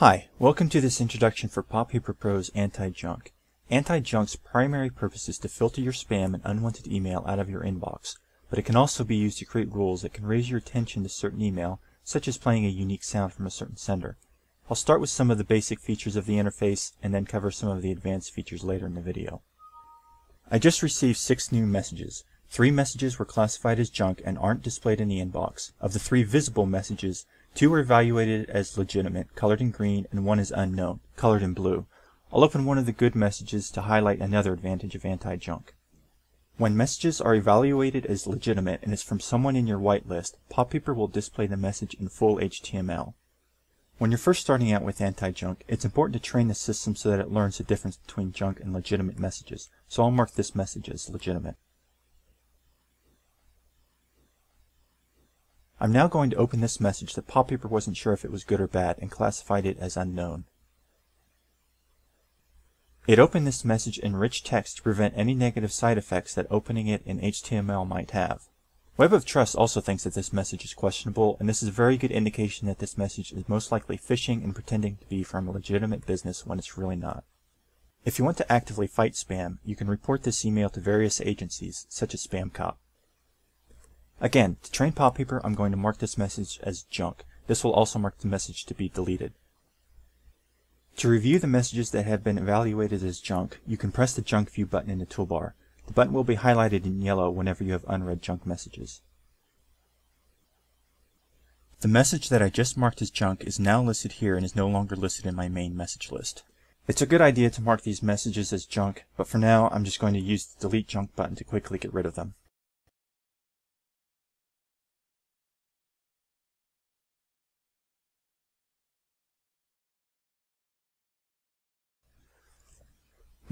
Hi, welcome to this introduction for POP Peeper Pro's Anti-Junk. Anti-Junk's primary purpose is to filter your spam and unwanted email out of your inbox, but it can also be used to create rules that can raise your attention to certain email, such as playing a unique sound from a certain sender. I'll start with some of the basic features of the interface and then cover some of the advanced features later in the video. I just received six new messages. Three messages were classified as junk and aren't displayed in the inbox. Of the three visible messages, two are evaluated as legitimate, colored in green, and one is unknown, colored in blue. I'll open one of the good messages to highlight another advantage of anti-junk. When messages are evaluated as legitimate and it's from someone in your whitelist, POP Peeper will display the message in full HTML. When you're first starting out with anti-junk, it's important to train the system so that it learns the difference between junk and legitimate messages, so I'll mark this message as legitimate. I'm now going to open this message that POP Peeper wasn't sure if it was good or bad and classified it as unknown. It opened this message in rich text to prevent any negative side effects that opening it in HTML might have. Web of Trust also thinks that this message is questionable, and this is a very good indication that this message is most likely phishing and pretending to be from a legitimate business when it's really not. If you want to actively fight spam, you can report this email to various agencies, such as SpamCop. Again, to train POP Peeper, I'm going to mark this message as junk. This will also mark the message to be deleted. To review the messages that have been evaluated as junk, you can press the Junk View button in the toolbar. The button will be highlighted in yellow whenever you have unread junk messages. The message that I just marked as junk is now listed here and is no longer listed in my main message list. It's a good idea to mark these messages as junk, but for now I'm just going to use the delete junk button to quickly get rid of them.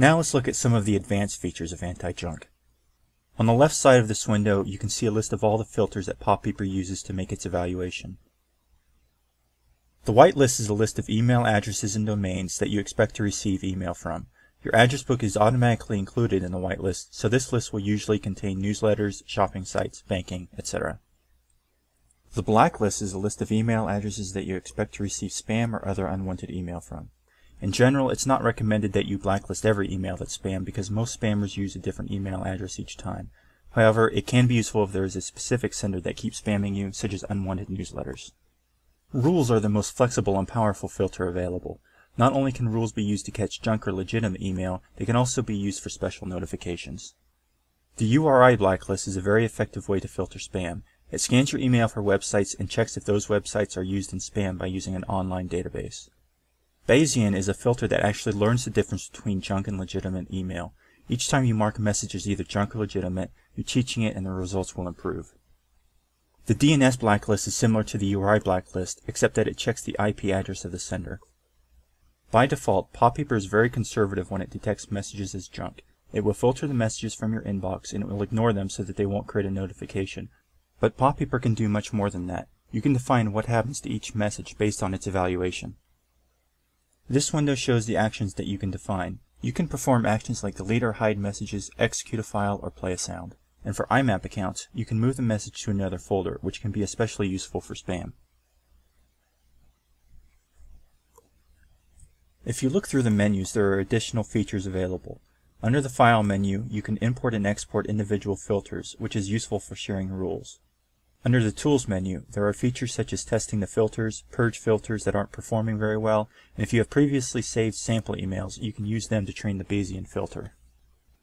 Now let's look at some of the advanced features of anti-junk. On the left side of this window, you can see a list of all the filters that POP Peeper uses to make its evaluation. The white list is a list of email addresses and domains that you expect to receive email from. Your address book is automatically included in the white list, so this list will usually contain newsletters, shopping sites, banking, etc. The black list is a list of email addresses that you expect to receive spam or other unwanted email from. In general, it's not recommended that you blacklist every email that's spam because most spammers use a different email address each time. However, it can be useful if there is a specific sender that keeps spamming you, such as unwanted newsletters. Rules are the most flexible and powerful filter available. Not only can rules be used to catch junk or legitimate email, they can also be used for special notifications. The URI blacklist is a very effective way to filter spam. It scans your email for websites and checks if those websites are used in spam by using an online database. Bayesian is a filter that actually learns the difference between junk and legitimate email. Each time you mark a message as either junk or legitimate, you're teaching it and the results will improve. The DNS blacklist is similar to the URI blacklist, except that it checks the IP address of the sender. By default, POP Peeper is very conservative when it detects messages as junk. It will filter the messages from your inbox and it will ignore them so that they won't create a notification. But POP Peeper can do much more than that. You can define what happens to each message based on its evaluation. This window shows the actions that you can define. You can perform actions like delete or hide messages, execute a file, or play a sound. And for IMAP accounts, you can move the message to another folder, which can be especially useful for spam. If you look through the menus, there are additional features available. Under the File menu, you can import and export individual filters, which is useful for sharing rules. Under the Tools menu, there are features such as testing the filters, purge filters that aren't performing very well, and if you have previously saved sample emails, you can use them to train the Bayesian filter.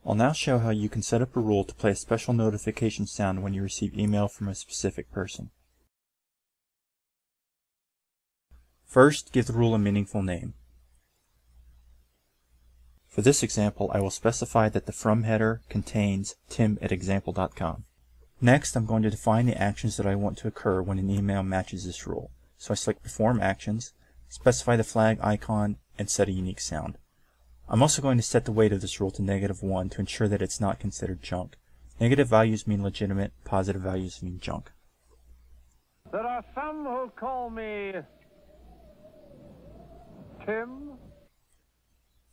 I'll now show how you can set up a rule to play a special notification sound when you receive email from a specific person. First, give the rule a meaningful name. For this example, I will specify that the from header contains tim at example.com. Next, I'm going to define the actions that I want to occur when an email matches this rule. So I select Perform Actions, specify the flag icon, and set a unique sound. I'm also going to set the weight of this rule to negative 1 to ensure that it's not considered junk. Negative values mean legitimate, positive values mean junk. There are some who call me Tim.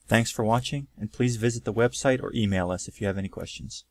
Thanks for watching, and please visit the website or email us if you have any questions.